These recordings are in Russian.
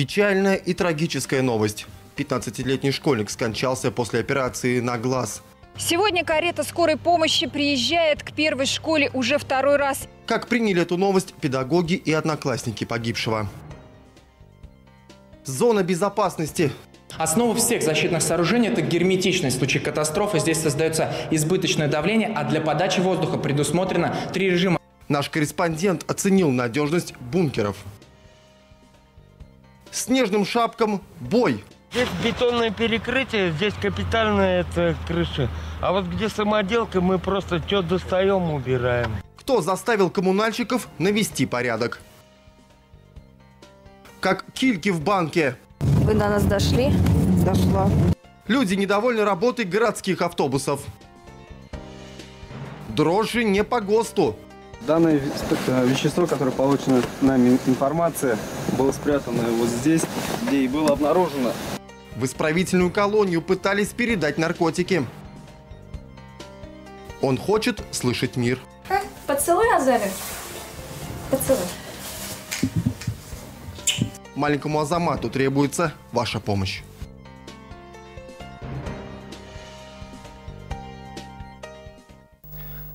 Печальная и трагическая новость. 15-летний школьник скончался после операции на глаз. Сегодня карета скорой помощи приезжает к первой школе уже второй раз. Как приняли эту новость педагоги и одноклассники погибшего? Зона безопасности. Основа всех защитных сооружений – это герметичность. В случае катастрофы здесь создается избыточное давление, а для подачи воздуха предусмотрено три режима. Наш корреспондент оценил надежность бункеров. Снежным шапкам бой. Здесь бетонное перекрытие, здесь капитальная это крыша. А вот где самоделка, мы просто что достаем, убираем. Кто заставил коммунальщиков навести порядок? Как кильки в банке. Вы до нас дошли? Дошла. Люди недовольны работой городских автобусов. Дрожжи не по ГОСТу. Данное э, вещество, которое получено нами информация, было спрятано вот здесь, где и было обнаружено. В исправительную колонию пытались передать наркотики. Он хочет слышать мир. Поцелуй, Азарик. Поцелуй. Маленькому Азамату требуется ваша помощь.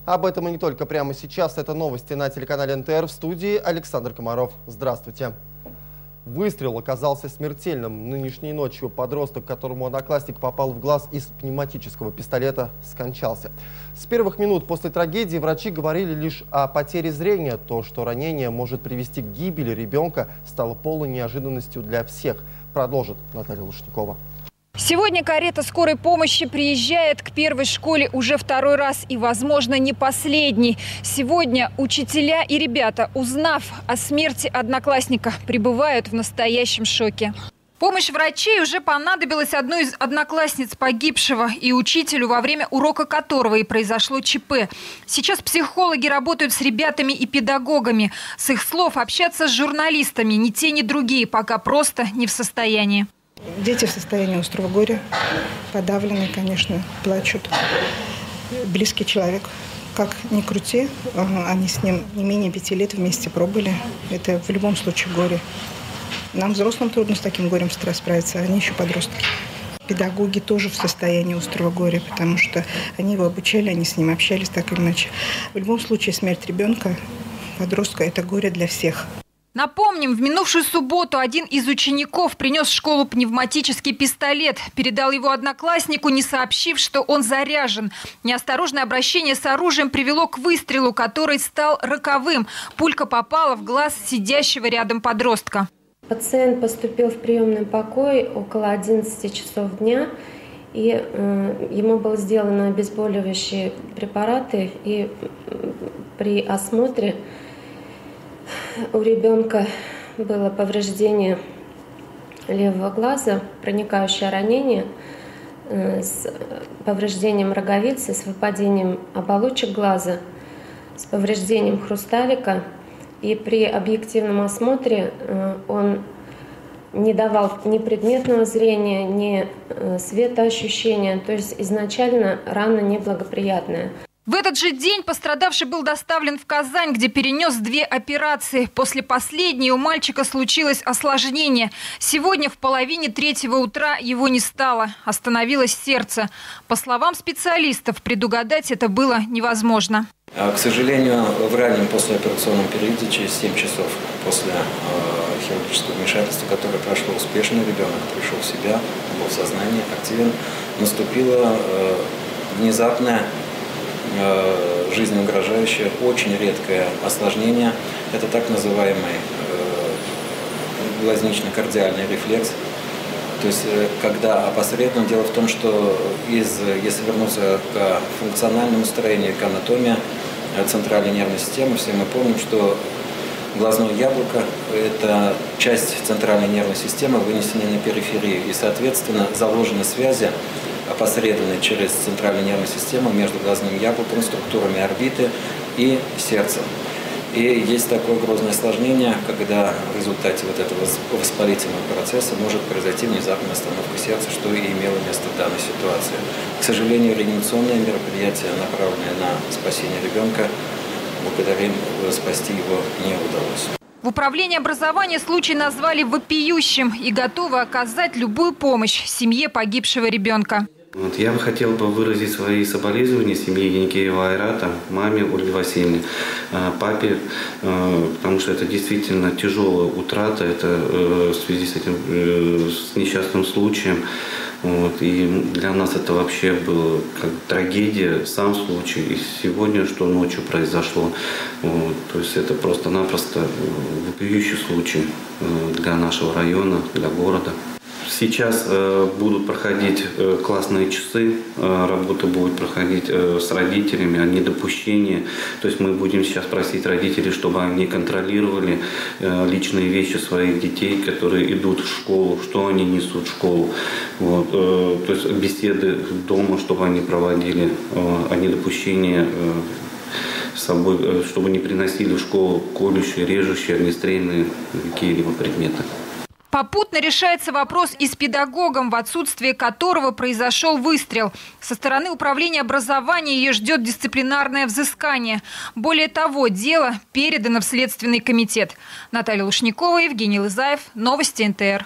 Об этом и не только прямо сейчас. Это новости на телеканале НТР в студии Александр Комаров. Здравствуйте. Выстрел оказался смертельным. Нынешней ночью подросток, которому одноклассник попал в глаз из пневматического пистолета, скончался. С первых минут после трагедии врачи говорили лишь о потере зрения. То, что ранение может привести к гибели ребенка, стало полной неожиданностью для всех. Продолжит Наталья Лушникова. Сегодня карета скорой помощи приезжает к первой школе уже второй раз и, возможно, не последний. Сегодня учителя и ребята, узнав о смерти одноклассника, пребывают в настоящем шоке. Помощь врачей уже понадобилась одной из одноклассниц погибшего и учителю, во время урока которого и произошло ЧП. Сейчас психологи работают с ребятами и педагогами. С их слов общаться с журналистами ни те, ни другие пока просто не в состоянии. Дети в состоянии острого горя, подавленные, конечно, плачут. Близкий человек, как ни крути, они с ним не менее пяти лет вместе пробыли. Это в любом случае горе. Нам, взрослым, трудно с таким горем справиться, они еще подростки. Педагоги тоже в состоянии острого горя, потому что они его обучали, они с ним общались так или иначе. В любом случае смерть ребенка, подростка – это горе для всех. Напомним, в минувшую субботу один из учеников принес в школу пневматический пистолет. Передал его однокласснику, не сообщив, что он заряжен. Неосторожное обращение с оружием привело к выстрелу, который стал роковым. Пулька попала в глаз сидящего рядом подростка. Пациент поступил в приемный покой около 11 часов дня. И э, ему было сделано обезболивающие препараты. И при осмотре у ребенка было повреждение левого глаза, проникающее ранение э, с повреждением роговицы, с выпадением оболочек глаза, с повреждением хрусталика. И при объективном осмотре э, он не давал ни предметного зрения, ни э, светоощущения. То есть изначально рана неблагоприятная. В этот же день пострадавший был доставлен в Казань, где перенес две операции. После последней у мальчика случилось осложнение. Сегодня в половине третьего утра его не стало. Остановилось сердце. По словам специалистов, предугадать это было невозможно. А, к сожалению, в раннем послеоперационном периоде, через 7 часов после э, хирургического вмешательства, которое прошло успешно, ребенок пришел в себя, был в сознании, активен, наступила э, внезапная Э, жизненно угрожающее, очень редкое осложнение. Это так называемый э, глазнично-кардиальный рефлекс. То есть, э, когда опосредованно, дело в том, что из, если вернуться к функциональному строению, к анатомии центральной нервной системы, все мы помним, что глазное яблоко – это часть центральной нервной системы, вынесенная на периферию. И, соответственно, заложены связи опосредованной через центральную нервную систему между глазным яблоком, структурами орбиты и сердцем. И есть такое грозное осложнение, когда в результате вот этого воспалительного процесса может произойти внезапная остановка сердца, что и имело место в данной ситуации. К сожалению, реанимационное мероприятие, направленное на спасение ребенка, благодарим, спасти его не удалось. В управлении образования случай назвали вопиющим и готовы оказать любую помощь семье погибшего ребенка. Вот я бы хотел бы выразить свои соболезнования семье Яникеева Айрата, маме Ольге Васильевне, э, папе, э, потому что это действительно тяжелая утрата, это э, в связи с этим с несчастным случаем. Вот, и для нас это вообще было как трагедия, сам случай, и сегодня, что ночью произошло. Вот, то есть это просто-напросто вопиющий случай для нашего района, для города. Сейчас э, будут проходить э, классные часы, э, работа будет проходить с родителями о недопущении. То есть мы будем сейчас просить родителей, чтобы они контролировали личные вещи своих детей, которые идут в школу, что они несут в школу. Вот, то есть беседы дома, чтобы они проводили э, о недопущении с собой, чтобы не приносили в школу колющие, режущие, огнестрельные какие-либо предметы. Попутно решается вопрос и с педагогом, в отсутствие которого произошел выстрел. Со стороны управления образования ее ждет дисциплинарное взыскание. Более того, дело передано в Следственный комитет. Наталья Лушникова, Евгений Лызаев. Новости НТР.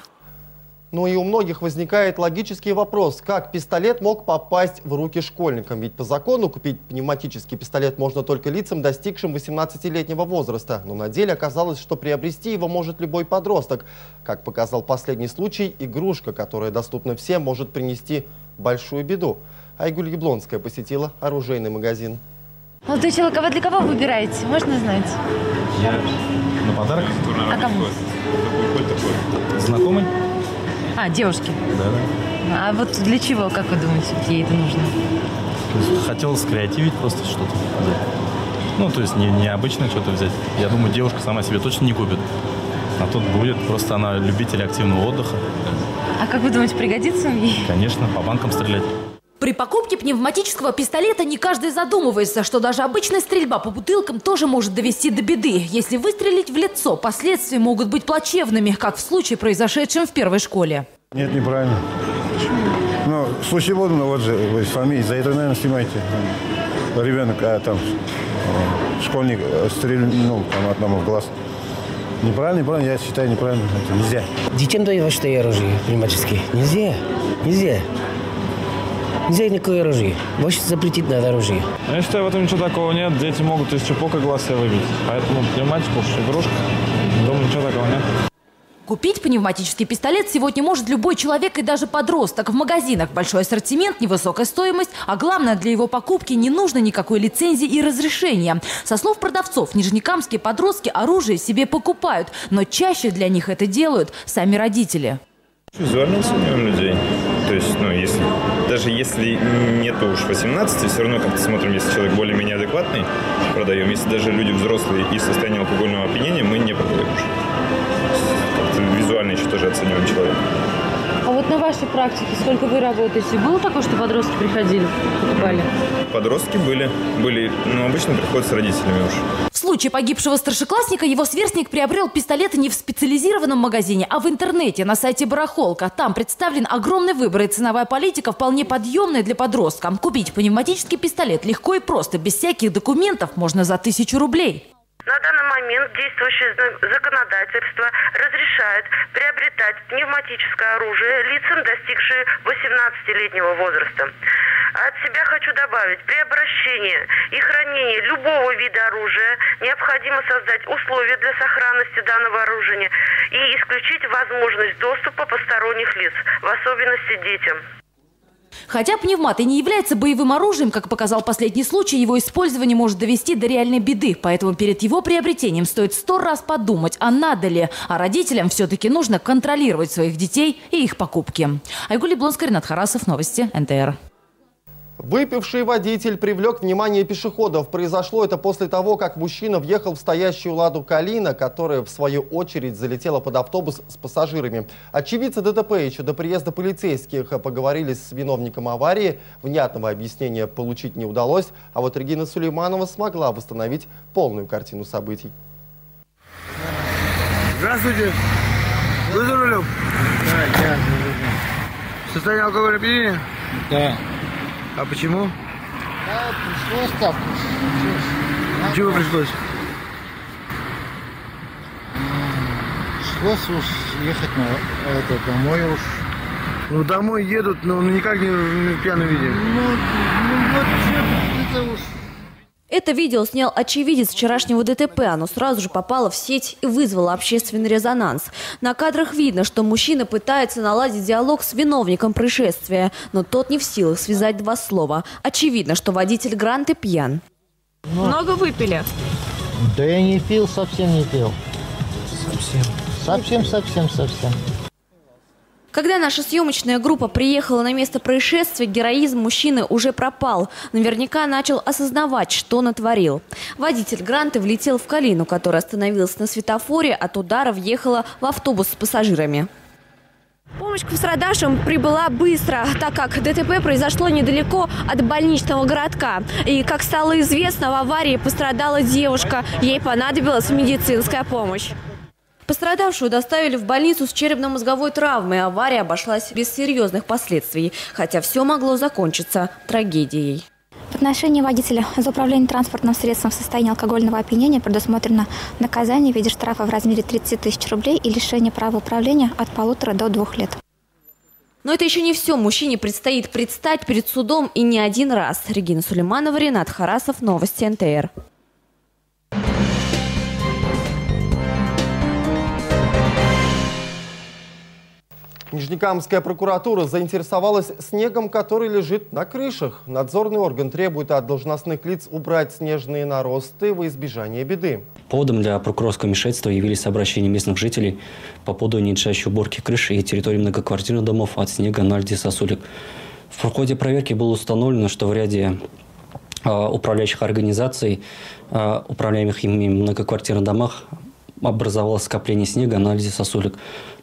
Ну и у многих возникает логический вопрос, как пистолет мог попасть в руки школьникам? Ведь по закону купить пневматический пистолет можно только лицам, достигшим 18-летнего возраста. Но на деле оказалось, что приобрести его может любой подросток. Как показал последний случай, игрушка, которая доступна всем, может принести большую беду. Айгуль Яблонская посетила оружейный магазин. Молодой человек, а вы для кого выбираете? Можно знать? Я на подарок. А кому? Знакомый? А, девушки? Да. А вот для чего, как вы думаете, ей это нужно? Хотел скреативить просто что-то. Ну, то есть не, необычное что-то взять. Я думаю, девушка сама себе точно не купит. А тут будет, просто она любитель активного отдыха. А как вы думаете, пригодится ей? Конечно, по банкам стрелять. При покупке пневматического пистолета не каждый задумывается, что даже обычная стрельба по бутылкам тоже может довести до беды. Если выстрелить в лицо, последствия могут быть плачевными, как в случае, произошедшем в первой школе. Нет, неправильно. Ну, случай вот, ну вот же, вы фамилии, за это, наверное, снимаете. Ребенок, а там, школьник стрельнул там одному в глаз. Неправильно, неправильно, я считаю неправильно. Это нельзя. Детям дают что оружие пневматические. Нельзя, нельзя. Нельзя никакое оружие. Больше запретить надо оружие. Я считаю, в этом ничего такого нет. Дети могут из чепока глаз себе выбить. Поэтому пневматику, игрушка. Думаю, ничего такого нет. Купить пневматический пистолет сегодня может любой человек и даже подросток. В магазинах большой ассортимент, невысокая стоимость, а главное, для его покупки не нужно никакой лицензии и разрешения. Со слов продавцов, нижнекамские подростки оружие себе покупают, но чаще для них это делают сами родители. Визуально оцениваем людей. То есть, ну, если, даже если нету уж 18, все равно как-то смотрим, если человек более-менее адекватный, продаем. Если даже люди взрослые и в состоянии алкогольного опьянения, мы не продаем Как-то визуально еще тоже оцениваем человека. А вот на вашей практике, сколько вы работаете, было такое, что подростки приходили, покупали? Подростки были. Были, ну, обычно приходят с родителями уж. Случае погибшего старшеклассника его сверстник приобрел пистолет не в специализированном магазине, а в интернете на сайте Барахолка. Там представлен огромный выбор и ценовая политика вполне подъемная для подростка. Купить пневматический пистолет легко и просто, без всяких документов, можно за тысячу рублей. На данный момент действующее законодательство разрешает приобретать пневматическое оружие лицам, достигшие 18-летнего возраста. От себя хочу добавить, при обращении и хранении любого вида оружия необходимо создать условия для сохранности данного оружия и исключить возможность доступа посторонних лиц, в особенности детям. Хотя пневмат и не является боевым оружием, как показал последний случай, его использование может довести до реальной беды. Поэтому перед его приобретением стоит сто раз подумать, а надо ли. А родителям все-таки нужно контролировать своих детей и их покупки. Айгули Блонская, Ренат Харасов, Новости, НТР. Выпивший водитель привлек внимание пешеходов. Произошло это после того, как мужчина въехал в стоящую «Ладу Калина», которая, в свою очередь, залетела под автобус с пассажирами. Очевидцы ДТП еще до приезда полицейских поговорили с виновником аварии. Внятного объяснения получить не удалось, а вот Регина Сулейманова смогла восстановить полную картину событий. Здравствуйте. Вы за рулем? Да, я. Состояние алкогольного опьянения? Да. А почему? Да, пришлось так. Чего пришлось? пришлось уж ехать на это, домой уж. Ну домой едут, но никак не в пьяном виде. Ну, ну вот что это уж Это видео снял очевидец вчерашнего ДТП. Оно сразу же попало в сеть и вызвало общественный резонанс. На кадрах видно, что мужчина пытается наладить диалог с виновником происшествия, но тот не в силах связать два слова. Очевидно, что водитель Гранты пьян. Много выпили? Да я не пил, совсем не пил. Совсем? Совсем, совсем, совсем. Когда наша съемочная группа приехала на место происшествия, героизм мужчины уже пропал. Наверняка начал осознавать, что натворил. Водитель Гранты влетел в калину, которая остановилась на светофоре, от удара въехала в автобус с пассажирами. Помощь к пострадавшим прибыла быстро, так как ДТП произошло недалеко от больничного городка. И, как стало известно, в аварии пострадала девушка. Ей понадобилась медицинская помощь. Пострадавшую доставили в больницу с черепно-мозговой травмой. Авария обошлась без серьезных последствий, хотя все могло закончиться трагедией. В отношении водителя за управление транспортным средством в состоянии алкогольного опьянения предусмотрено наказание в виде штрафа в размере 30 тысяч рублей и лишение права управления от полутора до двух лет. Но это еще не все. Мужчине предстоит предстать перед судом и не один раз. Регина Сулейманова, Ренат Харасов, Новости НТР. Нижнекамская прокуратура заинтересовалась снегом, который лежит на крышах. Надзорный орган требует от должностных лиц убрать снежные наросты во избежание беды. Поводом для прокурорского вмешательства явились обращения местных жителей по поводу ненадлежащей уборки крыши и территории многоквартирных домов от снега на льде сосулек. В ходе проверки было установлено, что в ряде э, управляющих организаций, э, управляемых ими многоквартирных домах, образовалось скопление снега на льде сосулек.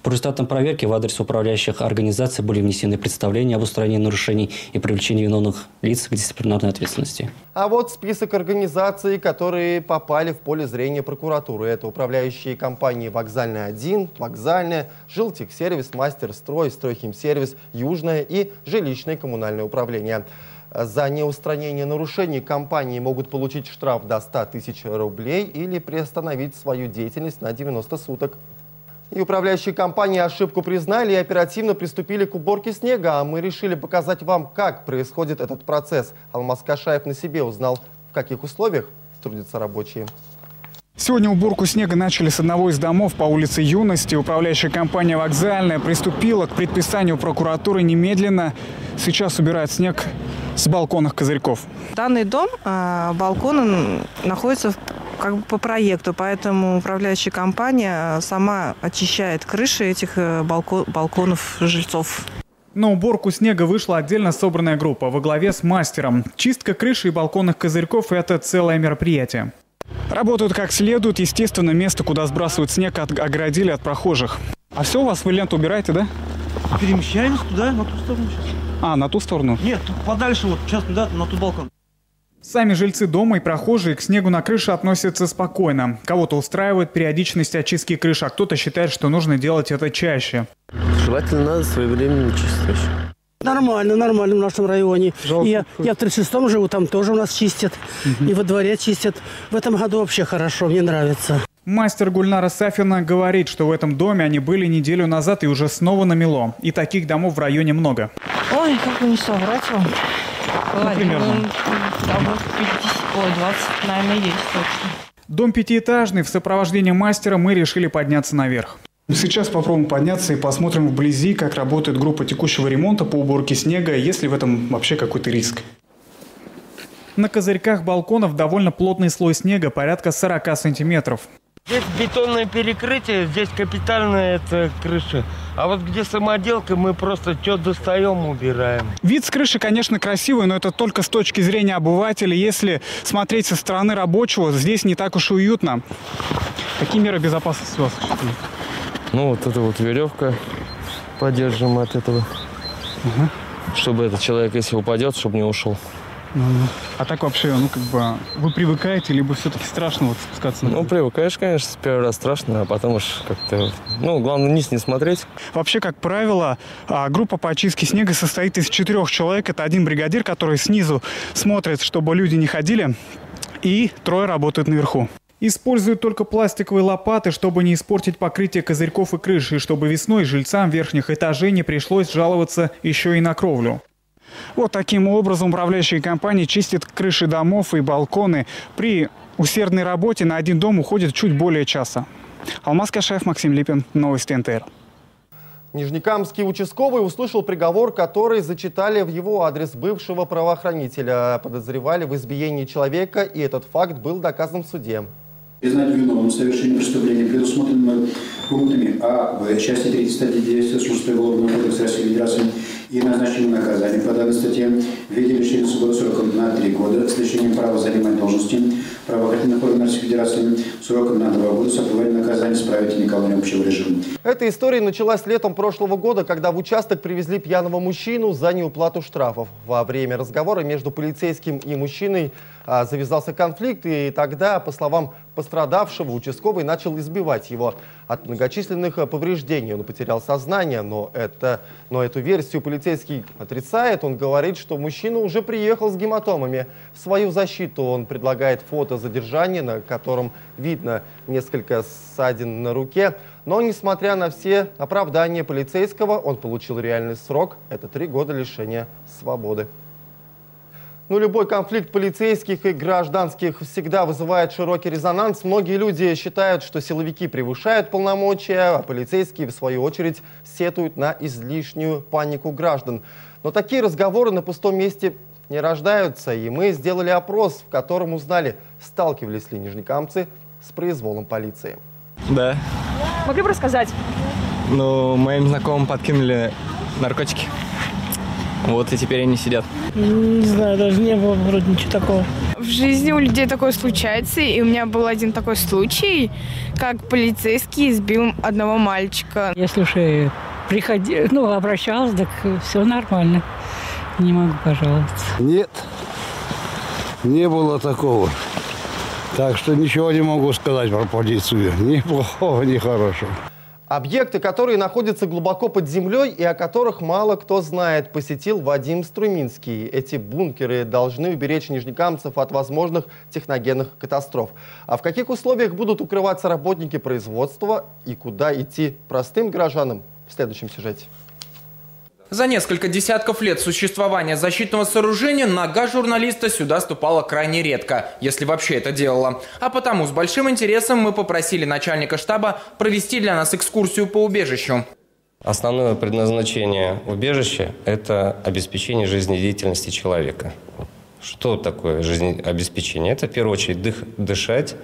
По результатам проверки в адрес управляющих организаций были внесены представления об устранении нарушений и привлечении виновных лиц к дисциплинарной ответственности. А вот список организаций, которые попали в поле зрения прокуратуры. Это управляющие компании «Вокзальная-1», «Вокзальная», «Жилтехсервис», «Мастерстрой», «Стройхимсервис», «Южное» и «Жилищное коммунальное управление». За неустранение нарушений компании могут получить штраф до 100 тысяч рублей или приостановить свою деятельность на 90 суток. И управляющие компании ошибку признали и оперативно приступили к уборке снега. А мы решили показать вам, как происходит этот процесс. Алмаз Кашаев на себе узнал, в каких условиях трудятся рабочие. Сегодня уборку снега начали с одного из домов по улице Юности. Управляющая компания «Вокзальная» приступила к предписанию прокуратуры немедленно. Сейчас убирает снег с балконных козырьков. Данный дом, э, балкон находится в как бы по проекту, поэтому управляющая компания сама очищает крыши этих э, балкон, балконов жильцов. На уборку снега вышла отдельно собранная группа во главе с мастером. Чистка крыши и балконных козырьков – это целое мероприятие. Работают как следует. Естественно, место, куда сбрасывают снег, оградили от прохожих. А все, у вас вы ленту убираете, да? Перемещаемся туда, на ту сторону сейчас. А, на ту сторону? Нет, подальше, вот сейчас туда, на тот балкон. Сами жильцы дома и прохожие к снегу на крыше относятся спокойно. Кого-то устраивает периодичность очистки крыши, а кто-то считает, что нужно делать это чаще. Желательно надо своевременно чистить. Нормально, нормально в нашем районе. Я, я в 36-м живу, там тоже у нас чистят. Угу. И во дворе чистят. В этом году вообще хорошо, мне нравится. Мастер Гульнара Сафина говорит, что в этом доме они были неделю назад и уже снова намело. И таких домов в районе много. Ой, как бы не соврать вам. Ну, примерно. Домов 50, ой, 20, наверное, есть точно. Дом пятиэтажный. В сопровождении мастера мы решили подняться наверх. Сейчас попробуем подняться и посмотрим вблизи, как работает группа текущего ремонта по уборке снега, есть ли в этом вообще какой-то риск. На козырьках балконов довольно плотный слой снега, порядка 40 сантиметров. Здесь бетонное перекрытие, здесь капитальная это крыша. А вот где самоделка, мы просто что достаем, убираем. Вид с крыши, конечно, красивый, но это только с точки зрения обывателя. Если смотреть со стороны рабочего, здесь не так уж и уютно. Какие меры безопасности у вас существуют? Ну, вот эта вот веревка поддержим от этого. Угу. Чтобы этот человек, если упадет, чтобы не ушел. А так вообще, ну, как бы, вы привыкаете, либо все-таки страшно вот спускаться? На ну, привыкаешь, конечно, с первый раз страшно, а потом уж как-то, ну, главное, вниз не смотреть. Вообще, как правило, а, группа по очистке снега состоит из четырех человек. Это один бригадир, который снизу смотрит, чтобы люди не ходили, и трое работают наверху. Используют только пластиковые лопаты, чтобы не испортить покрытие козырьков и крыши, и чтобы весной жильцам верхних этажей не пришлось жаловаться еще и на кровлю. Вот таким образом управляющая компания чистит крыши домов и балконы. При усердной работе на один дом уходит чуть более часа. Алмаз Кашаев, Максим Липин, Новости НТР. Нижнекамский участковый услышал приговор, который зачитали в его адрес бывшего правоохранителя. Подозревали в избиении человека, и этот факт был доказан в суде. Признать виновным в совершении преступления, предусмотренного пунктами А, В, части 3 статьи 206 Уголовного кодекса Российской Федерации и назначению наказания по данной статье в виде лишения свободы сроком на 3 года с лишением права занимать должности правоохранительных органов Российской Федерации сроком на 2 года с отбыванием наказания с исправительной колонии общего режима. Эта история началась летом прошлого года, когда в участок привезли пьяного мужчину за неуплату штрафов. Во время разговора между полицейским и мужчиной завязался конфликт, и тогда, по словам пострадавшего, участковый начал избивать его. От многочисленных а, повреждений он потерял сознание, но, это, но эту версию полицейский отрицает. Он говорит, что мужчина уже приехал с гематомами. В свою защиту он предлагает фото задержания, на котором видно несколько ссадин на руке. Но, несмотря на все оправдания полицейского, он получил реальный срок. Это три года лишения свободы. Ну, любой конфликт полицейских и гражданских всегда вызывает широкий резонанс. Многие люди считают, что силовики превышают полномочия, а полицейские, в свою очередь, сетуют на излишнюю панику граждан. Но такие разговоры на пустом месте не рождаются, и мы сделали опрос, в котором узнали, сталкивались ли нижнекамцы с произволом полиции. Да. Могли бы рассказать? Ну, моим знакомым подкинули наркотики. Вот и теперь они сидят. Не знаю, даже не было вроде ничего такого. В жизни у людей такое случается, и у меня был один такой случай, как полицейский избил одного мальчика. Я слушаю, приходи, ну, обращалась, так все нормально. Не могу пожаловаться. Нет, не было такого. Так что ничего не могу сказать про полицию. Ни плохого, ни хорошего. Объекты, которые находятся глубоко под землей и о которых мало кто знает, посетил Вадим Струминский. Эти бункеры должны уберечь нижнекамцев от возможных техногенных катастроф. А в каких условиях будут укрываться работники производства и куда идти простым гражданам в следующем сюжете. За несколько десятков лет существования защитного сооружения нога журналиста сюда ступала крайне редко, если вообще это делала. А потому с большим интересом мы попросили начальника штаба провести для нас экскурсию по убежищу. Основное предназначение убежища – это обеспечение жизнедеятельности человека. Что такое жизнеобеспечение? Это, в первую очередь, дых, дышать,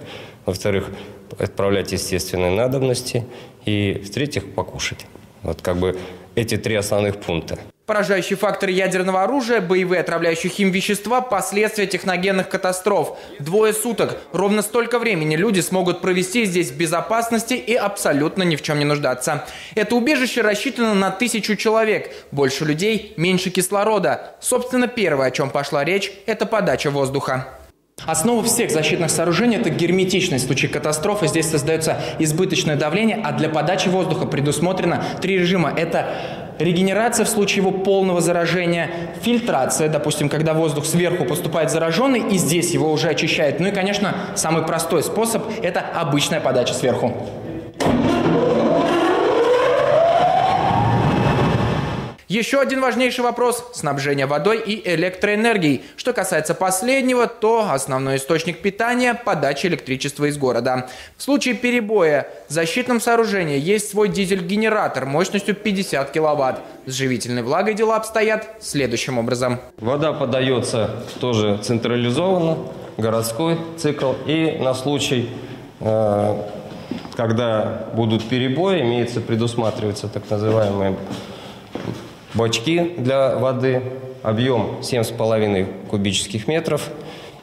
во-вторых, отправлять естественные надобности, и, в-третьих, покушать. Вот как бы эти три основных пункта. Поражающий фактор ядерного оружия, боевые отравляющие хим вещества, последствия техногенных катастроф. Двое суток. Ровно столько времени люди смогут провести здесь в безопасности и абсолютно ни в чем не нуждаться. Это убежище рассчитано на тысячу человек. Больше людей, меньше кислорода. Собственно, первое, о чем пошла речь, это подача воздуха. Основа всех защитных сооружений – это герметичность. В случае катастрофы здесь создается избыточное давление, а для подачи воздуха предусмотрено три режима. Это регенерация в случае его полного заражения, фильтрация, допустим, когда воздух сверху поступает зараженный, и здесь его уже очищает. Ну и, конечно, самый простой способ – это обычная подача сверху. Еще один важнейший вопрос – снабжение водой и электроэнергией. Что касается последнего, то основной источник питания – подача электричества из города. В случае перебоя в защитном сооружении есть свой дизель-генератор мощностью 50 киловатт. С живительной влагой дела обстоят следующим образом. Вода подается тоже централизованно, городской цикл. И на случай, э, когда будут перебои, имеется предусматривается так называемые бачки для воды, объем 7,5 кубических метров.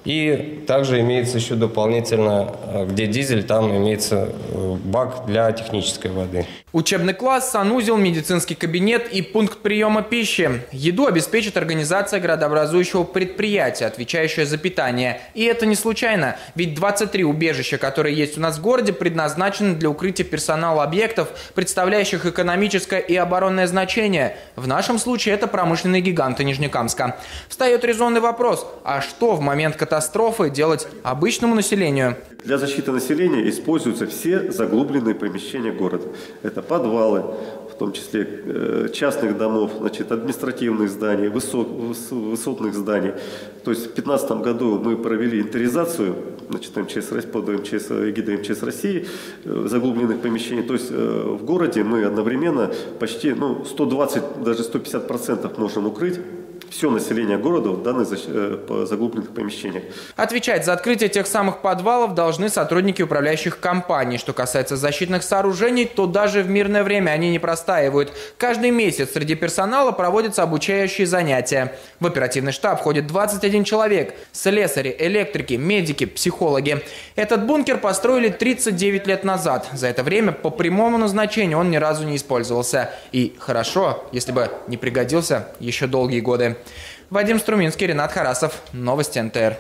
И также имеется еще дополнительно, э, где дизель, там имеется э, бак для технической воды. Учебный класс, санузел, медицинский кабинет и пункт приема пищи. Еду обеспечит организация градообразующего предприятия, отвечающая за питание. И это не случайно, ведь 23 убежища, которые есть у нас в городе, предназначены для укрытия персонала объектов, представляющих экономическое и оборонное значение. В нашем случае это промышленные гиганты Нижнекамска. Встает резонный вопрос, а что в момент катастрофы катастрофы делать обычному населению. Для защиты населения используются все заглубленные помещения города. Это подвалы, в том числе э, частных домов, значит, административных зданий, высот, высотных зданий. То есть в 2015 году мы провели инвентаризацию значит, МЧС, под МЧС, эгидой МЧС России э, заглубленных помещений. То есть э, в городе мы одновременно почти ну, 120, даже 150 процентов можем укрыть все население города в данных э, заглубленных помещениях. Отвечать за открытие тех самых подвалов должны сотрудники управляющих компаний. Что касается защитных сооружений, то даже в мирное время они не простаивают. Каждый месяц среди персонала проводятся обучающие занятия. В оперативный штаб входит 21 человек. Слесари, электрики, медики, психологи. Этот бункер построили 39 лет назад. За это время по прямому назначению он ни разу не использовался. И хорошо, если бы не пригодился еще долгие годы. Вадим Струминский, Ренат Харасов. Новости НТР.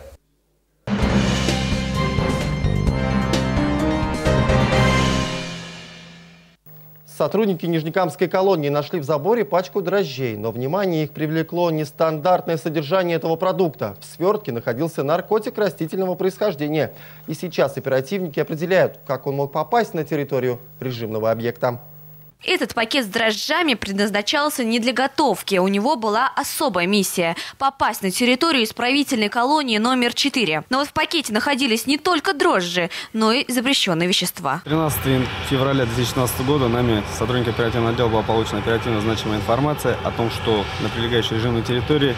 Сотрудники Нижнекамской колонии нашли в заборе пачку дрожжей, но внимание их привлекло нестандартное содержание этого продукта. В свертке находился наркотик растительного происхождения. И сейчас оперативники определяют, как он мог попасть на территорию режимного объекта. Этот пакет с дрожжами предназначался не для готовки. У него была особая миссия – попасть на территорию исправительной колонии номер 4. Но вот в пакете находились не только дрожжи, но и запрещенные вещества. 13 февраля 2016 года нами, сотрудники оперативного отдела, была получена оперативно значимая информация о том, что на прилегающей режимной территории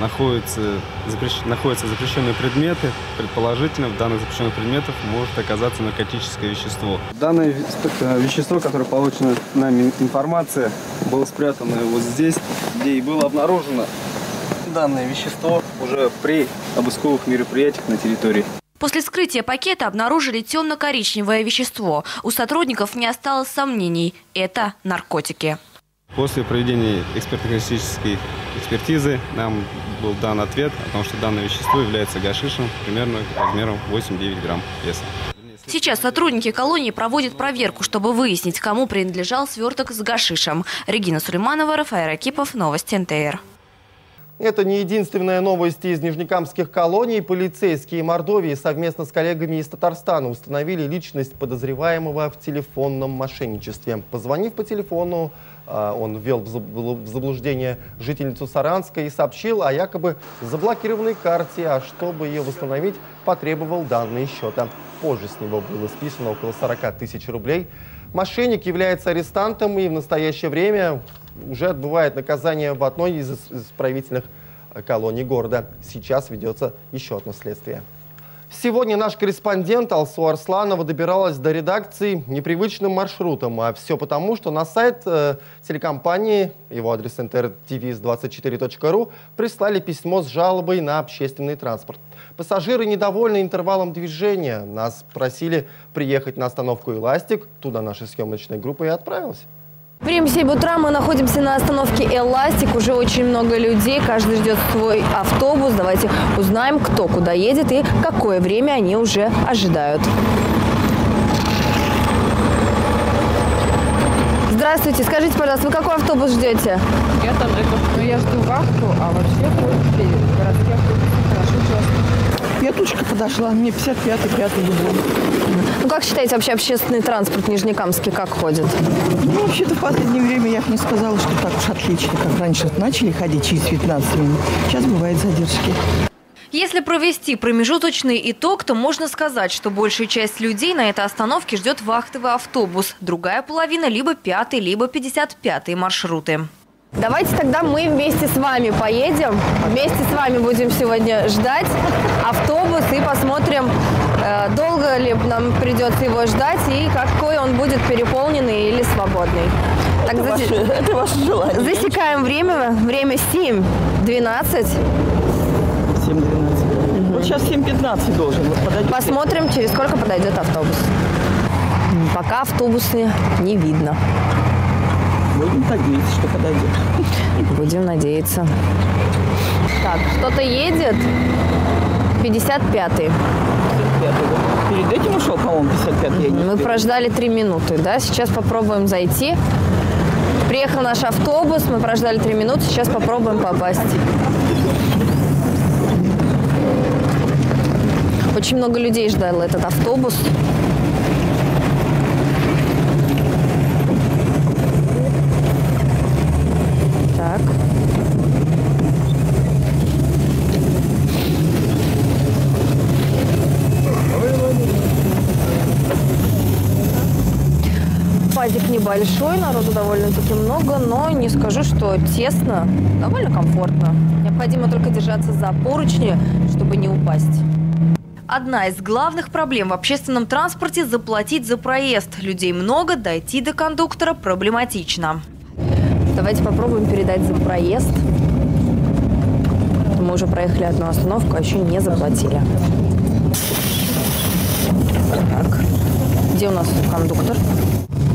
находятся, запрещ... находятся запрещенные предметы. Предположительно, в данных запрещенных предметах может оказаться наркотическое вещество. Данное э, вещество, которое получено нами информация, было спрятано вот здесь, где и было обнаружено данное вещество уже при обысковых мероприятиях на территории. После вскрытия пакета обнаружили темно-коричневое вещество. У сотрудников не осталось сомнений – это наркотики. После проведения экспертно-клинической экспертизы нам был дан ответ о том, что данное вещество является гашишем примерно размером 8-9 грамм веса. Сейчас сотрудники колонии проводят проверку, чтобы выяснить, кому принадлежал сверток с гашишем. Регина Сулейманова, Рафаэль Акипов, Новости НТР. Это не единственная новость из нижнекамских колоний. Полицейские Мордовии совместно с коллегами из Татарстана установили личность подозреваемого в телефонном мошенничестве. Позвонив по телефону, он ввел в заблуждение жительницу Саранска и сообщил о якобы заблокированной карте, а чтобы ее восстановить, потребовал данные счета. Позже с него было списано около 40 тысяч рублей. Мошенник является арестантом и в настоящее время уже отбывает наказание в одной из исправительных колоний города. Сейчас ведется еще одно следствие. Сегодня наш корреспондент Алсу Арсланова добиралась до редакции непривычным маршрутом. А все потому, что на сайт э, телекомпании, его адрес intertvs24.ru, прислали письмо с жалобой на общественный транспорт. Пассажиры недовольны интервалом движения. Нас просили приехать на остановку «Эластик». Туда наша съемочная группа и отправилась. Время 7 утра, мы находимся на остановке «Эластик». Уже очень много людей, каждый ждет свой автобус. Давайте узнаем, кто куда едет и какое время они уже ожидают. Здравствуйте, скажите, пожалуйста, вы какой автобус ждете? Я там, это, ну, я жду вахту, а вообще ходят городские Петушка подошла, мне 55-й, 5-й дублон. Ну, как считаете, вообще общественный транспорт Нижнекамский как ходит? Ну, вообще-то в последнее время я бы не сказала, что так уж отлично, как раньше начали ходить через 15 минут. Сейчас бывают задержки. Если провести промежуточный итог, то можно сказать, что большая часть людей на этой остановке ждет вахтовый автобус. Другая половина либо пятый, либо 55 маршруты. Давайте тогда мы вместе с вами поедем. Вместе с вами будем сегодня ждать автобус и посмотрим, э, долго ли нам придется его ждать и какой он будет переполненный или свободный. Так, это, заси... ваше, это ваше желание. Засекаем время. Время 7.12. 7.12. Угу. Вот сейчас 7.15 должен. Вот Посмотрим, через сколько подойдет автобус. Пока автобусы не видно. Будем надеяться, что подойдет. Будем надеяться. Так, кто-то едет. 55-й. Перед этим ушел, по-моему, 55-й. Мы прождали три минуты, да? Сейчас попробуем зайти. Приехал наш автобус, мы прождали три минуты, сейчас попробуем попасть. Очень много людей ждал этот автобус. Пазик небольшой, народу довольно-таки много, но не скажу, что тесно, довольно комфортно. Необходимо только держаться за поручни, чтобы не упасть. Одна из главных проблем в общественном транспорте – заплатить за проезд. Людей много, дойти до кондуктора проблематично. Давайте попробуем передать за проезд. Мы уже проехали одну остановку, а еще не заплатили. Так. Где у нас кондуктор?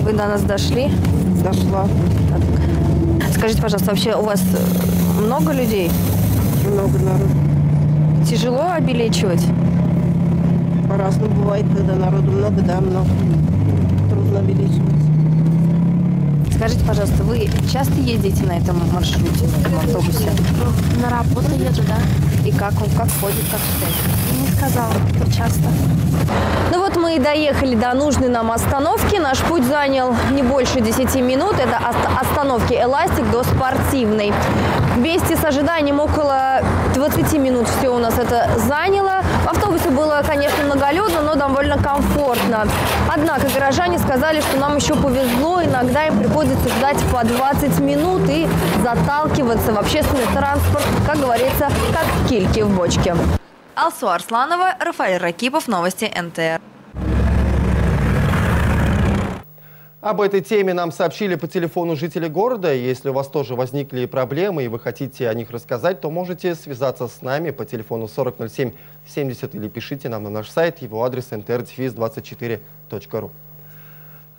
Вы до нас дошли? Дошла. Так. Скажите, пожалуйста, вообще у вас много людей? Много народу. Тяжело обелечивать? По-разному бывает, когда народу много, да, много. Трудно обелечивать. Скажите, пожалуйста, вы часто ездите на этом маршруте, на этом автобусе? На работу еду, да. И как он, как ходит, как считаете? Сказала, часто. Ну вот мы и доехали до нужной нам остановки. Наш путь занял не больше 10 минут. Это остановки «Эластик» до «Спортивной». Вместе с ожиданием около 20 минут все у нас это заняло. В автобусе было, конечно, многолюдно, но довольно комфортно. Однако горожане сказали, что нам еще повезло. Иногда им приходится ждать по 20 минут и заталкиваться в общественный транспорт, как говорится, как кильки в бочке. Алсу Арсланова, Рафаэль Ракипов, Новости НТР. Об этой теме нам сообщили по телефону жители города. Если у вас тоже возникли проблемы и вы хотите о них рассказать, то можете связаться с нами по телефону 400770 или пишите нам на наш сайт, его адрес ntr-24.ru.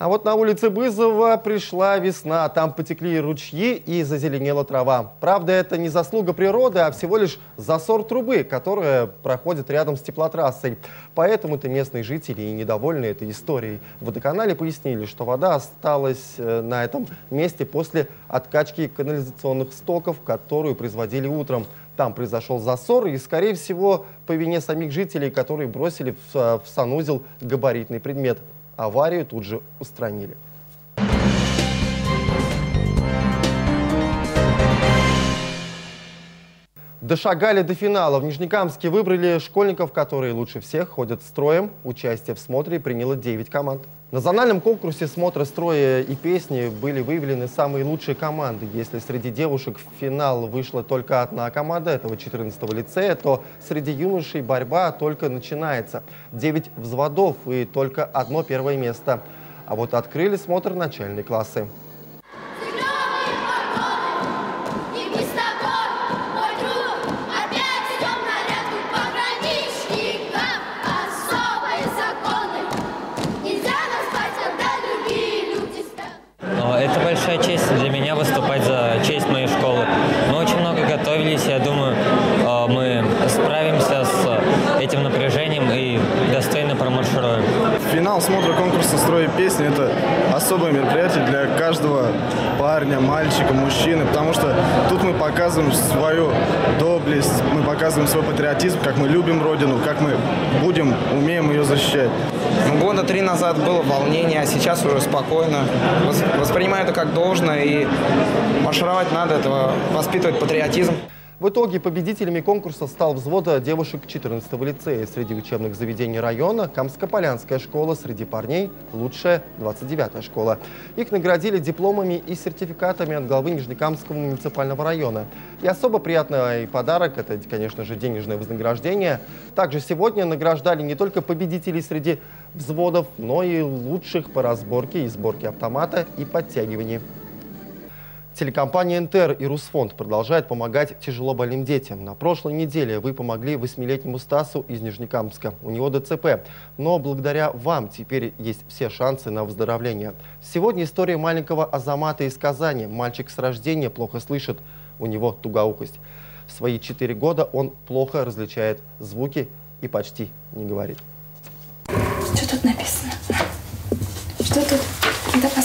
А вот на улице Бызова пришла весна, там потекли ручьи и зазеленела трава. Правда, это не заслуга природы, а всего лишь засор трубы, которая проходит рядом с теплотрассой. Поэтому-то местные жители и недовольны этой историей. В водоканале пояснили, что вода осталась э, на этом месте после откачки канализационных стоков, которую производили утром. Там произошел засор и, скорее всего, по вине самих жителей, которые бросили в э, санузел габаритный предмет. Аварию тут же устранили. Дошагали до финала. В Нижнекамске выбрали школьников, которые лучше всех ходят строем. Участие в смотре приняло 9 команд. На национальном конкурсе смотра строя и песни были выявлены самые лучшие команды. Если среди девушек в финал вышла только одна команда этого 14-го лицея, то среди юношей борьба только начинается. 9 взводов и только одно первое место. А вот открыли смотр начальные классы. Особое мероприятие для каждого парня, мальчика, мужчины, потому что тут мы показываем свою доблесть, мы показываем свой патриотизм, как мы любим Родину, как мы будем, умеем ее защищать. Года три назад было волнение, а сейчас уже спокойно. Воспринимаю это как должное, и маршировать надо, этого воспитывать патриотизм. В итоге победителями конкурса стал взвод девушек 14-го лицея. Среди учебных заведений района Камско-Полянская школа, среди парней лучшая 29-я школа. Их наградили дипломами и сертификатами от главы Нижнекамского муниципального района. И особо приятный подарок – это, конечно же, денежное вознаграждение. Также сегодня награждали не только победителей среди взводов, но и лучших по разборке и сборке автомата и подтягивании. Телекомпания «Интер» и «Русфонд» продолжают помогать тяжело больным детям. На прошлой неделе вы помогли восьмилетнему Стасу из Нижнекамска. У него ДЦП. Но благодаря вам теперь есть все шансы на выздоровление. Сегодня история маленького Азамата из Казани. Мальчик с рождения плохо слышит. У него тугоухость. В свои четыре года он плохо различает звуки и почти не говорит. Что тут написано? Что тут?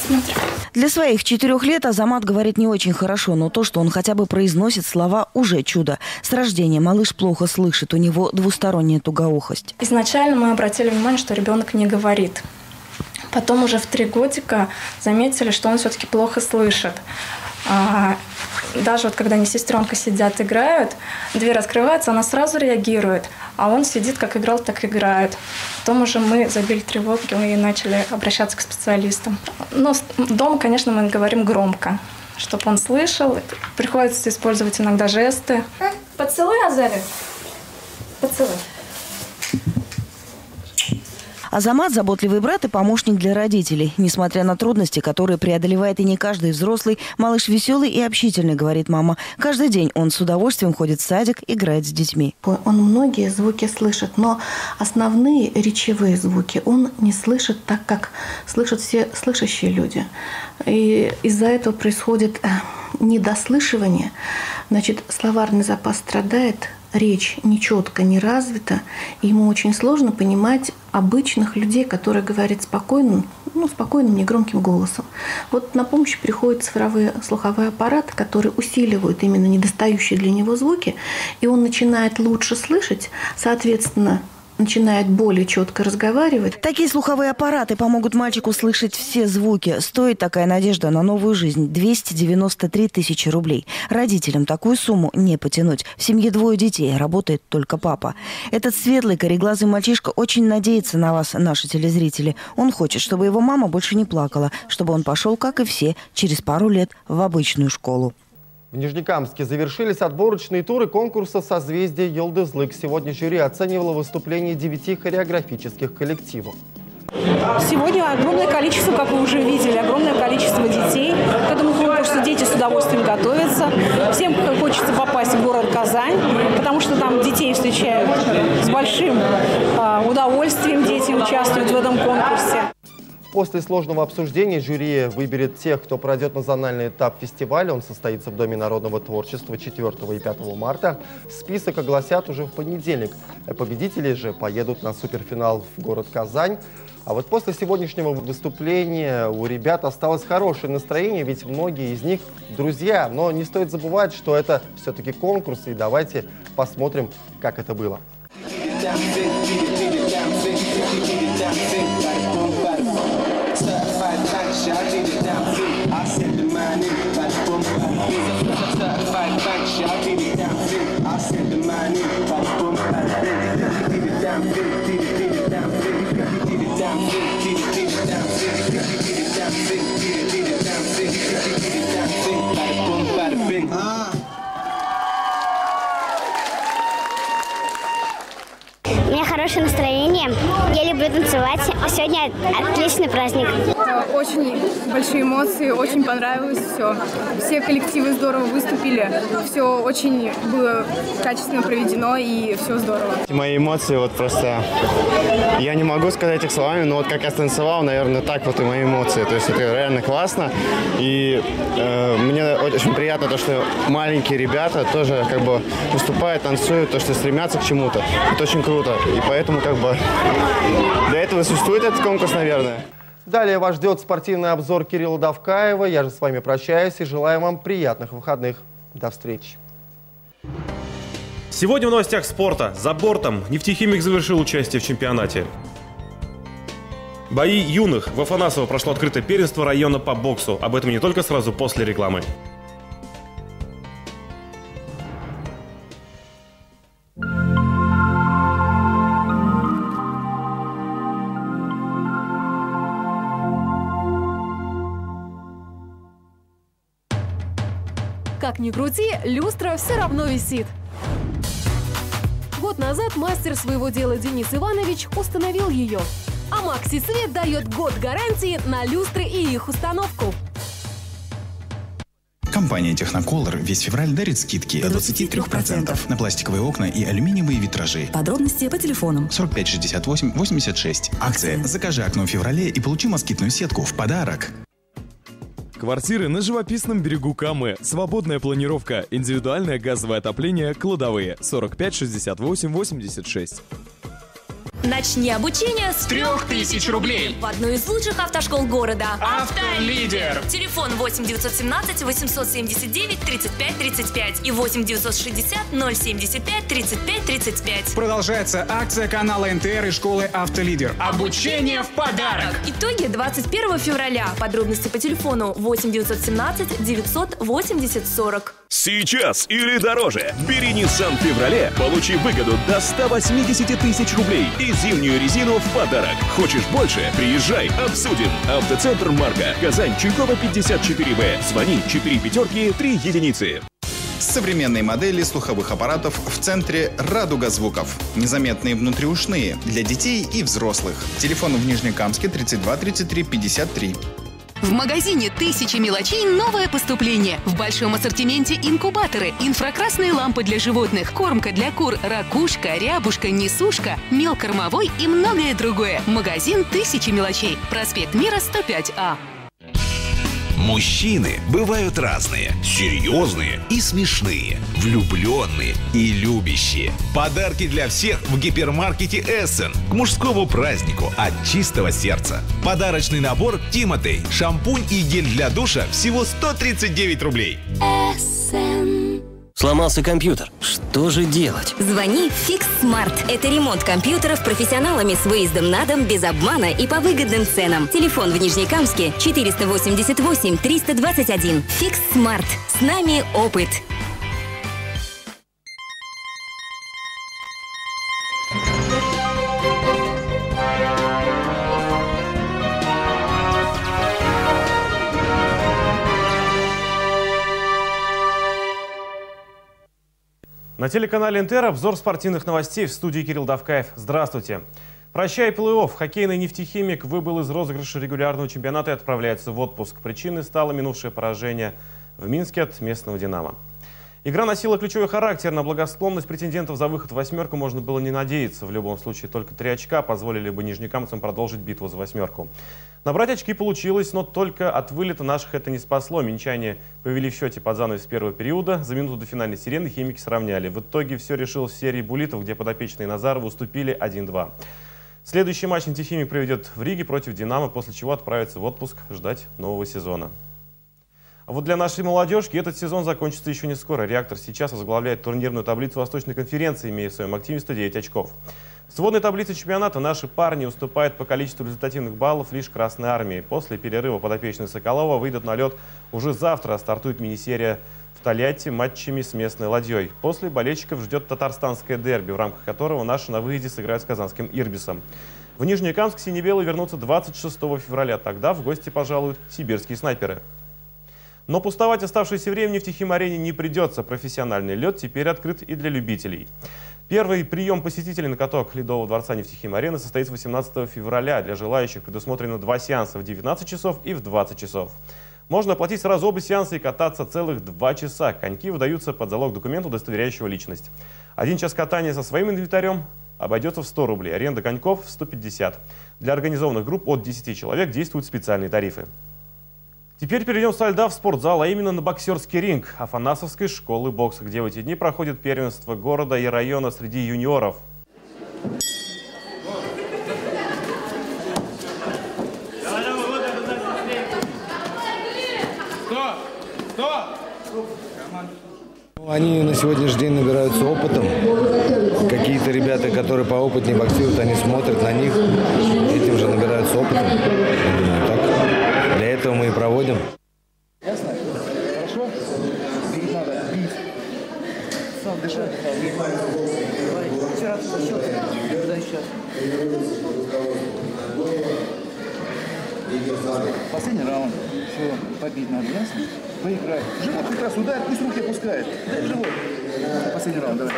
Посмотрим. Для своих четырех лет Азамат говорит не очень хорошо, но то, что он хотя бы произносит слова, уже чудо. С рождения малыш плохо слышит, у него двусторонняя тугоухость. Изначально мы обратили внимание, что ребенок не говорит. Потом уже в три годика заметили, что он все-таки плохо слышит. Даже вот когда они сестренка сидят, играют, дверь раскрывается, она сразу реагирует, а он сидит, как играл, так играет. Потом уже мы забили тревогу и начали обращаться к специалистам. Но дома, конечно, мы говорим громко, чтобы он слышал. Приходится использовать иногда жесты. Поцелуй, Азарик. Поцелуй. Азамат – заботливый брат и помощник для родителей. Несмотря на трудности, которые преодолевает и не каждый взрослый, малыш веселый и общительный, говорит мама. Каждый день он с удовольствием ходит в садик, играет с детьми. Он многие звуки слышит, но основные речевые звуки он не слышит так, как слышат все слышащие люди. И из-за этого происходит э, недослышивание. Значит, словарный запас страдает, речь нечетко, не развита, ему очень сложно понимать обычных людей, которые говорят спокойным, ну, спокойным, негромким голосом. Вот на помощь приходят цифровые слуховые аппараты, которые усиливают именно недостающие для него звуки, и он начинает лучше слышать, соответственно, начинает более четко разговаривать. Такие слуховые аппараты помогут мальчику слышать все звуки. Стоит такая надежда на новую жизнь – 293 тысячи рублей. Родителям такую сумму не потянуть. В семье двое детей, работает только папа. Этот светлый, кореглазый мальчишка очень надеется на вас, наши телезрители. Он хочет, чтобы его мама больше не плакала, чтобы он пошел, как и все, через пару лет в обычную школу. В Нижнекамске завершились отборочные туры конкурса «Созвездие Йолдызлык». Сегодня жюри оценивало выступление девяти хореографических коллективов. Сегодня огромное количество, как вы уже видели, огромное количество детей. К этому конкурсу дети с удовольствием готовятся. Всем хочется попасть в город Казань, потому что там детей встречают с большим э, удовольствием. Дети участвуют в этом конкурсе. После сложного обсуждения жюри выберет тех, кто пройдет национальный этап фестиваля. Он состоится в Доме народного творчества 4 и 5 марта. Список огласят уже в понедельник. Победители же поедут на суперфинал в город Казань. А вот после сегодняшнего выступления у ребят осталось хорошее настроение, ведь многие из них друзья. Но не стоит забывать, что это все-таки конкурс, и давайте посмотрим, как это было. Хорошее настроение. Я люблю танцевать. Сегодня отличный праздник. Очень большие эмоции, очень понравилось все. Все коллективы здорово выступили. Все очень было качественно проведено и все здорово. Мои эмоции вот просто... Я не могу сказать их словами, но вот как я станцевал, наверное, так вот и мои эмоции. То есть это реально классно. И э, мне очень приятно то, что маленькие ребята тоже как бы выступают, танцуют, то, что стремятся к чему-то. Это очень круто. И поэтому как бы для этого существует этот конкурс, наверное. Далее вас ждет спортивный обзор Кирилла Давкаева. Я же с вами прощаюсь и желаю вам приятных выходных. До встречи. Сегодня в новостях спорта. За бортом нефтехимик завершил участие в чемпионате. Бои юных. В Афанасово прошло открытое первенство района по боксу. Об этом не только сразу после рекламы. Как ни крути, люстра все равно висит. Год назад мастер своего дела Денис Иванович установил ее. А Макси Свет дает год гарантии на люстры и их установку. Компания Техноколор весь февраль дарит скидки до 23% на пластиковые окна и алюминиевые витражи. Подробности по телефонам 45 68 86. Акция «Закажи окно в феврале и получи москитную сетку в подарок». Квартиры на живописном берегу Камы. Свободная планировка. Индивидуальное газовое отопление. Кладовые. 45 68 86. Начни обучение с 3000 рублей. в одной из лучших автошкол города. Автолидер. Телефон 8 917 879 35 35 и 8 960 075 35 35. Продолжается акция канала НТР и школы «Автолидер». Обучение в подарок. Итоги 21 февраля. Подробности по телефону 8 917 980 40. Сейчас или дороже. Бери Nissan в феврале, получи выгоду до 180 тысяч рублей и зимнюю резину в подарок. Хочешь больше? Приезжай, обсудим. Автоцентр Марка. Казань, Чуйкова, 54Б. Звони 4 пятерки 3 единицы. Современные модели слуховых аппаратов в центре «Радуга звуков». Незаметные внутриушные для детей и взрослых. Телефон в Нижнекамске 32 33 53. В магазине «Тысячи мелочей» новое поступление. В большом ассортименте инкубаторы, инфракрасные лампы для животных, кормка для кур, ракушка, рябушка, несушка, мел кормовой и многое другое. Магазин «Тысячи мелочей». Проспект Мира, 105А. Мужчины бывают разные. Серьезные и смешные. Влюбленные и любящие. Подарки для всех в гипермаркете Эссен. К мужскому празднику от чистого сердца. Подарочный набор Тимотей. Шампунь и гель для душа всего 139 рублей. Сломался компьютер. Что же делать? Звони Fix Smart. Это ремонт компьютеров профессионалами с выездом на дом без обмана и по выгодным ценам. Телефон в Нижнекамске 488 321. Fix Smart. С нами опыт. На телеканале НТР обзор спортивных новостей в студии Кирилл Давкаев. Здравствуйте. Прощай, плей-офф. Хоккейный нефтехимик выбыл из розыгрыша регулярного чемпионата и отправляется в отпуск. Причиной стало минувшее поражение в Минске от местного «Динамо». Игра носила ключевой характер. На благосклонность претендентов за выход в восьмерку можно было не надеяться. В любом случае, только три очка позволили бы нижнекамцам продолжить битву за восьмерку. Набрать очки получилось, но только от вылета наших это не спасло. Минчане повели в счете под занавес первого периода. За минуту до финальной сирены химики сравняли. В итоге все решилось в серии булитов, где подопечные Назарова уступили 1-2. Следующий матч нефтехимик проведет в Риге против «Динамо», после чего отправится в отпуск ждать нового сезона. А вот для нашей молодежки этот сезон закончится еще не скоро. «Реактор» сейчас возглавляет турнирную таблицу Восточной конференции, имея в своем активе 109 очков. В сводной таблице чемпионата наши парни уступают по количеству результативных баллов лишь Красной Армии. После перерыва подопечные Соколова выйдут на лед уже завтра. Стартует мини-серия в Тольятти матчами с местной ладьей. После болельщиков ждет татарстанское дерби, в рамках которого наши на выезде сыграют с казанским Ирбисом. В Нижнекамск синебелы вернутся 26 февраля. Тогда в гости пожалуют сибирские снайперы. Но пустовать оставшееся время в нефтехим-арене не придется. Профессиональный лед теперь открыт и для любителей. Первый прием посетителей на каток Ледового дворца нефтехим-арены состоится 18 февраля. Для желающих предусмотрено два сеанса в 19 часов и в 20 часов. Можно оплатить сразу оба сеанса и кататься целых два часа. Коньки выдаются под залог документа, удостоверяющего личность. Один час катания со своим инвентарем обойдется в 100 рублей, аренда коньков в 150. Для организованных групп от 10 человек действуют специальные тарифы. Теперь перейдем со льда в спортзал, а именно на боксерский ринг Афанасовской школы бокса, где в эти дни проходит первенство города и района среди юниоров. Они на сегодняшний день набираются опытом. Какие-то ребята, которые поопытнее боксируют, они смотрят на них, этим же набираются опытом. Этого мы и проводим. Ясно? Хорошо? Бить надо, бить. Сам дышать. Давай, еще раз счет. Да, сейчас. Последний раунд. Все, побить надо, ясно? Поиграй. Живот как раз ударь, пусть руки опускает. Дай живот. Последний раунд, давай.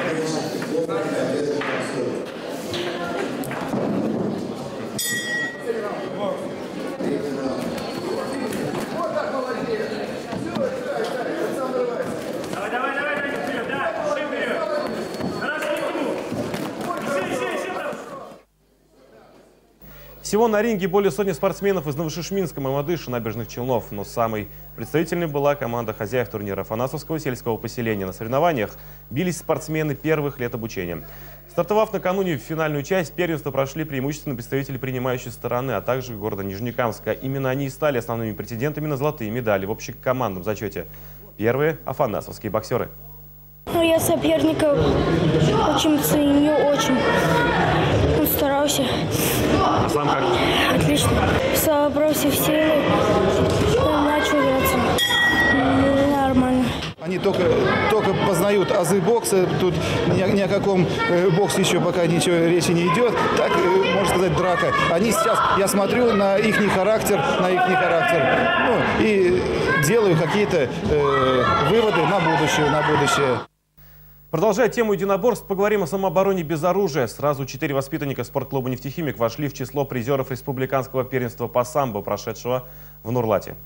Всего на ринге более сотни спортсменов из Новошишминска, Мамадыша, Набережных Челнов. Но самой представительной была команда хозяев турнира Фанасовского сельского поселения. На соревнованиях бились спортсмены первых лет обучения. Стартовав накануне в финальную часть, первенства прошли преимущественно представители принимающей стороны, а также города Нижнекамска. Именно они и стали основными претендентами на золотые медали в общекомандном зачете. Первые – афанасовские боксеры. Ну, я соперника очень ценю, очень. Старался. А сам как? Отлично. Собрался в силы, начал играться. Ну, Нормально. Они только, только познают азы бокса, тут ни, о- ни о каком э, боксе еще пока ничего речи не идет. Так, э, можно сказать, драка. Они сейчас, я смотрю на их характер, на их характер, ну, и делаю какие-то э, выводы на будущее, на будущее. Продолжая тему единоборств, поговорим о самообороне без оружия. Сразу четыре воспитанника спортклуба «Нефтехимик» вошли в число призеров республиканского первенства по самбо, прошедшего в Нурлате.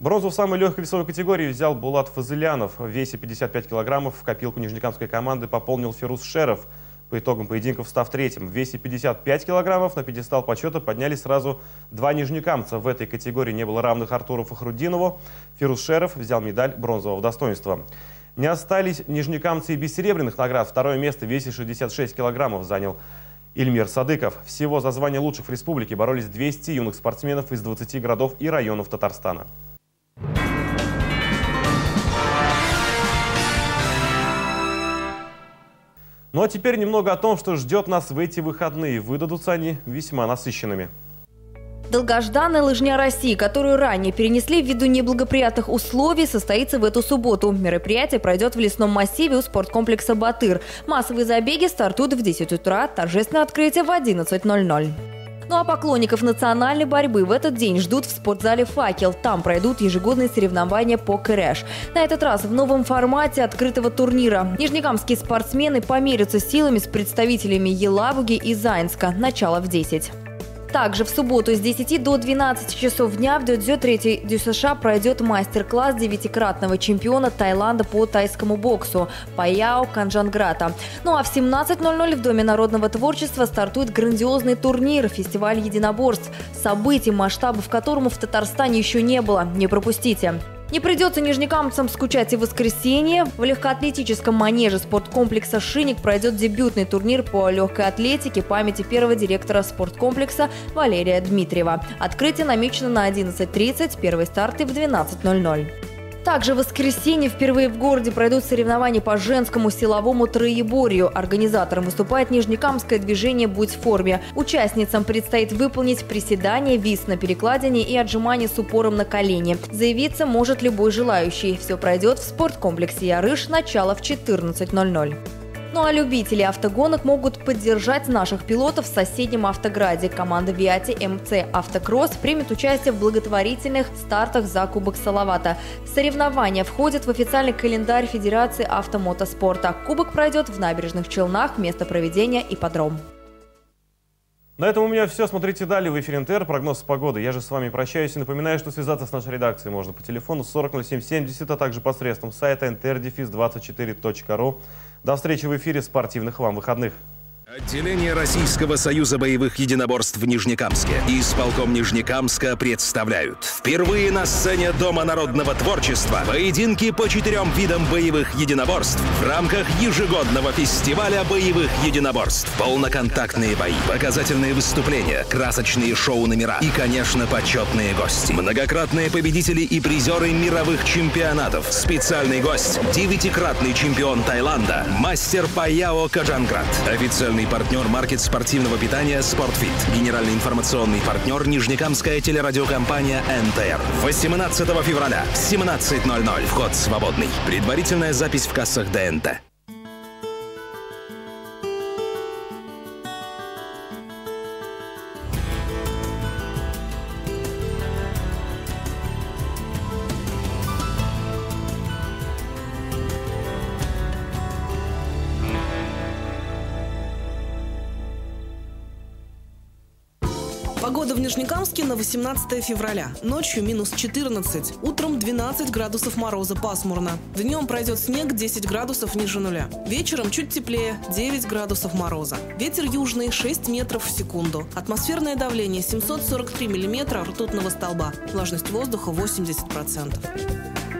Бронзу в самой легкой весовой категории взял Булат Фазылянов. В весе 55 килограммов в копилку нижнекамской команды пополнил Ферус Шеров. По итогам поединков став третьим. В весе 55 килограммов на пьедестал почета поднялись сразу два нижнекамца. В этой категории не было равных Артуру Фахрудинову. Ферус Шеров взял медаль бронзового достоинства. Не остались нижнекамцы и без серебряных наград. Второе место в весе 66 килограммов занял Ильмир Садыков. Всего за звание лучших в республике боролись 200 юных спортсменов из 20 городов и районов Татарстана. Ну а теперь немного о том, что ждет нас в эти выходные. Выдадутся они весьма насыщенными. Долгожданная лыжня России, которую ранее перенесли ввиду неблагоприятных условий, состоится в эту субботу. Мероприятие пройдет в лесном массиве у спорткомплекса «Батыр». Массовые забеги стартуют в 10 утра, торжественное открытие в 11.00. Ну а поклонников национальной борьбы в этот день ждут в спортзале «Факел». Там пройдут ежегодные соревнования по крэш. На этот раз в новом формате открытого турнира. Нижнекамские спортсмены померятся силами с представителями Елабуги и Заинска. Начало в 10. Также в субботу с 10 до 12 часов дня в Дёдзё 3 Дю США пройдет мастер-класс девятикратного чемпиона Таиланда по тайскому боксу Паяо Канджанграта. Ну а в 17.00 в Доме народного творчества стартует грандиозный турнир «Фестиваль единоборств», событий, масштабов которому в Татарстане еще не было. Не пропустите. Не придется нижнекамцам скучать и в воскресенье. В легкоатлетическом манеже спорткомплекса «Шинник» пройдет дебютный турнир по легкой атлетике памяти первого директора спорткомплекса Валерия Дмитриева. Открытие намечено на 11.30, первые старты в 12.00. Также в воскресенье впервые в городе пройдут соревнования по женскому силовому троеборью. Организатором выступает Нижнекамское движение «Будь в форме». Участницам предстоит выполнить приседания, вис на перекладине и отжимания с упором на колени. Заявиться может любой желающий. Все пройдет в спорткомплексе «Ярыш» начало в 14.00. Ну а любители автогонок могут поддержать наших пилотов в соседнем Автограде. Команда Виати МЦ Автокросс примет участие в благотворительных стартах за Кубок Салавата. Соревнования входят в официальный календарь Федерации автомотоспорта. Кубок пройдет в набережных Челнах, место проведения ипподром. На этом у меня все. Смотрите далее в эфире НТР. Прогноз погоды. Я же с вами прощаюсь и напоминаю, что связаться с нашей редакцией можно по телефону 400770, а также посредством сайта ntrdefis24.ru. До встречи в эфире. Спортивных вам выходных. Отделение Российского союза боевых единоборств в Нижнекамске и исполком Нижнекамска представляют впервые на сцене Дома народного творчества поединки по четырем видам боевых единоборств в рамках ежегодного фестиваля боевых единоборств. Полноконтактные бои, показательные выступления, красочные шоу-номера и, конечно, почетные гости. Многократные победители и призеры мировых чемпионатов. Специальный гость – девятикратный чемпион Таиланда, мастер Паяо Каджанград. Официальный партнер маркет спортивного питания «Спортфит». Генеральный информационный партнер Нижнекамская телерадиокомпания «НТР». 18 февраля в 17.00. Вход свободный. Предварительная запись в кассах ДНТ. На 18 февраля. Ночью минус 14, утром 12 градусов мороза пасмурно. Днем пройдет снег 10 градусов ниже нуля. Вечером чуть теплее 9 градусов мороза. Ветер южный 6 метров в секунду. Атмосферное давление 743 миллиметра ртутного столба. Влажность воздуха 80%.